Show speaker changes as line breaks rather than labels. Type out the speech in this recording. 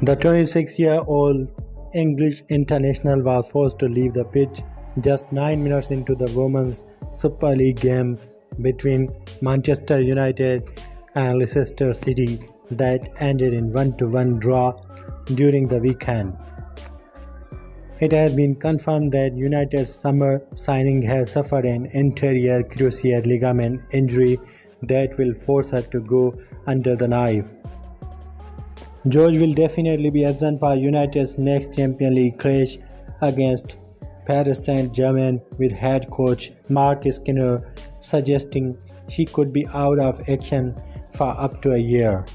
The 26-year-old English international was forced to leave the pitch just 9 minutes into the Women's Super League game between Manchester United and Leicester City that ended in 1-1 draw during the weekend. It has been confirmed that United's summer signing has suffered an anterior cruciate ligament injury that will force her to go under the knife. George will definitely be absent for United's next Champions League clash against Paris Saint-Germain with head coach Marc Skinner suggesting he could be out of action for up to a year.